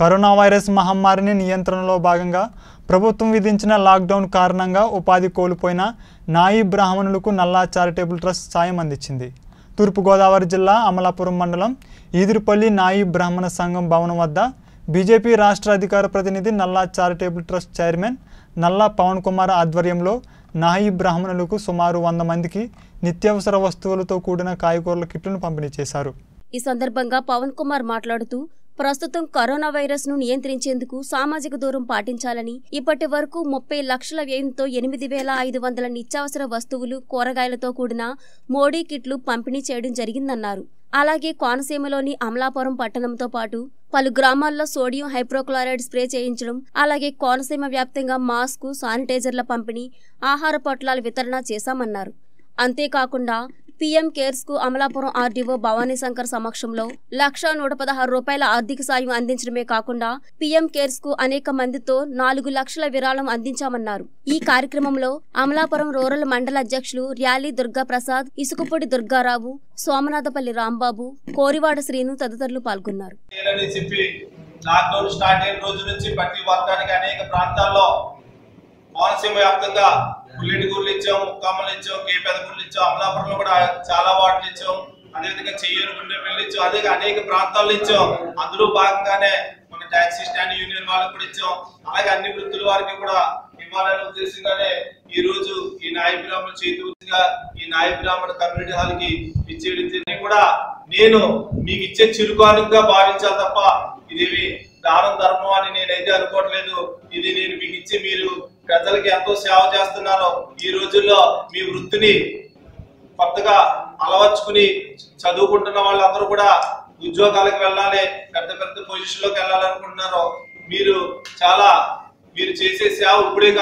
Corona virus మహమ్మారిని నియంత్రణలో భాగంగా ప్రభుత్వం విధించిన లాక్డౌన్ కారణంగా ఉపాధి కోల్పోయిన నాయి బ్రాహ్మణులకు నల్లా చారిటబుల్ ట్రస్ట్ సాయం అందించింది. తూర్పుగోదావరి జిల్లా అమలాపురం మండలం ఈదురుపల్లి నాయి బ్రాహ్మణ సంఘం భవనం వద్ద బీజేపీ రాష్ట్ర అధికార ప్రతినిధి నల్లా చారిటబుల్ ట్రస్ట్ చైర్మన్ నల్లా పవన్ కుమార్ ఆధ్వర్యంలో నాయి బ్రాహ్మణులకు సుమారు వంద మందికి నిత్యావసర వస్తువులతో కూడిన కాయగూరల కిట్లను పంపిణీ చేశారు. ఈ సందర్భంగా పవన్ కుమార్ మాట్లాడుతూ ప్రస్తుతం కరోనా వైరస్ను నియంత్రించేందుకు సామాజిక దూరం పాటించాలని ఇప్పటి వరకు ముప్పై లక్షల వ్యయంతో ఎనిమిది వేల ఐదు వందల నిత్యావసర వస్తువులు కూరగాయలతో కూడిన మోడీ కిట్లు పంపిణీ చేయడం జరిగిందన్నారు. అలాగే కోనసీమలోని అమలాపురం పట్టణంతో పాటు పలు గ్రామాల్లో సోడియం హైప్రోక్లోరైడ్ స్ప్రే చేయించడం అలాగే కోనసీమ వ్యాప్తంగా మాస్కు శానిటైజర్ల పంపిణీ ఆహార పొట్లాల వితరణ చేశామన్నారు. అంతేకాకుండా పీఎం కేర్స్కు అమలాపురం ఆర్డీఓ భవానీ శంకర్ సమక్షంలో లక్ష నూట పదహారు రూపాయల ఆర్థిక సాయం అందించడమే కాకుండా పీఎం కేర్స్కు అనేక మందితో నాలుగు లక్షల విరాళం అందించామన్నారు. ఈ కార్యక్రమంలో అమలాపురం రూరల్ మండల అధ్యక్షులు ర్యాలీ దుర్గా ప్రసాద్ ఇసుకపొడి దుర్గారావు సోమనాథపల్లి రాంబాబు కోరివాడ శ్రీను తదితరులు పాల్గొన్నారు. లాక్డౌన్ స్టార్ట్ అయిన రోజు నుంచి ప్రతి వర్గానికి అనేక ప్రాంతాల్లో కోనసీమ వ్యాప్తంగా పుల్లెటి ఇచ్చాం ముక్కమ్మలు ఇచ్చాం కే పెదగుళ్ళు ఇచ్చాం అమలాపురంలో కూడా చాలా వార్డులు ఇచ్చాం. అదేవిధంగా చెయ్యూరు గుండెపల్లి ఇచ్చాం. అదే అనేక ప్రాంతాల్లో ఇచ్చాం. అందులో భాగంగానే మన టాక్సీ స్టాండ్ యూనియన్ వాళ్ళకి కూడా ఇచ్చాం. అలాగే అన్ని వృత్తుల వారికి కూడా ఇవ్వాలనే ఉద్దేశంగానే ఈ రోజు ఈ నాయ బ్రాహ్మణ చేతిగా ఈ నాయ బ్రాహ్మణ కమ్యూనిటీ హాల్కి ఇచ్చేయడం కూడా నేను మీకు ఇచ్చే చిరుకానుగా భావించాలి తప్ప ఇదేవి దానం ధర్మం అని నేనైతే అనుకోవట్లేదు. ఇది నేను మీకు ఇచ్చి మీరు ప్రజలకి ఎంతో సేవ చేస్తున్నారో ఈ రోజుల్లో మీ వృత్తిని కొత్తగా అలవర్చుకుని చదువుకుంటున్న వాళ్ళందరూ కూడా ఉద్యోగాలకు వెళ్ళాలి పెద్ద పెద్ద పొజిషన్లోకి వెళ్ళాలనుకుంటున్నారు. మీరు చాలా మీరు చేసే సేవ ఇప్పుడే